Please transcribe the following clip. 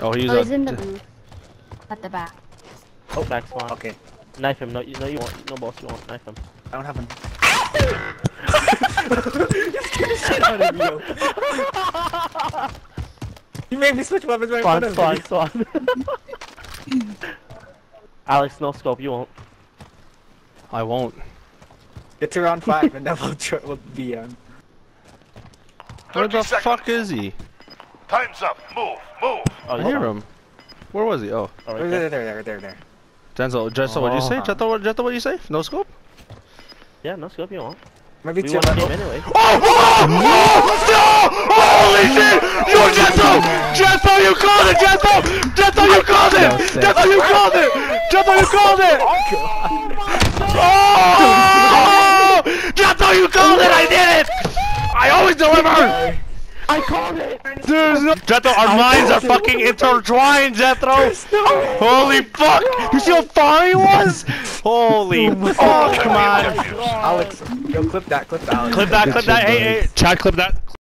Oh, he's, Oh, he's in the booth. At the back. Oh, back spawn. Okay, Knife him. No, you, no, you won't. No, boss, you won't. Knife him. I don't have an. You You made me switch weapons right in Spawn, front of spawn, me. spawn. Alex, no scope. You won't. I won't. Get to round five and then we'll, we'll be on. Where the seconds. fuck is he? Time's up. Move. Move. Oh, I he's hear on. him. Where was he? Oh, Oh, right There, there. there, there, there, there. Denzel. Denzel, what'd you say? Oh. Jetta, what, Jetta, what'd you say? No scope? Yeah, no scope. You won't. Maybe We two. won the game Oh, anyway. Oh, oh, no! Holy shit! Yo, Jetto! Jetto, you called it, Jetto! Jetto, you called it! Jetto, you called it! Jetto, you called it! Oh! Jetto, oh! you called it! I did it! I always deliver! I called it. There's no Jetto, our minds are fucking intertwined, Jetro! Holy fuck! You see how far he was? Holy fuck, come on! Alex, yo, clip that, clip that. Alex. Clip that, clip that, hey, hey, Chad, clip that.